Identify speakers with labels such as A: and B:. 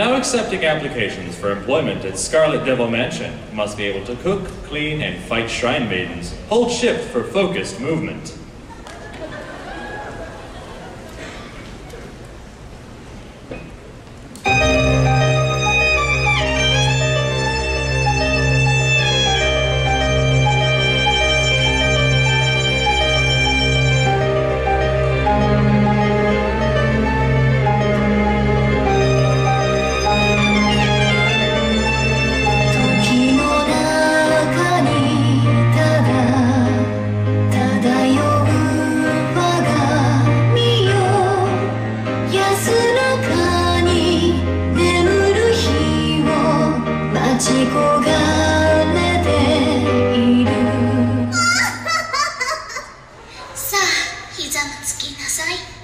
A: now accepting applications for employment at Scarlet Devil Mansion. Must be able to cook, clean, and fight shrine maidens. Hold shift for focused movement. ざまつきなさい。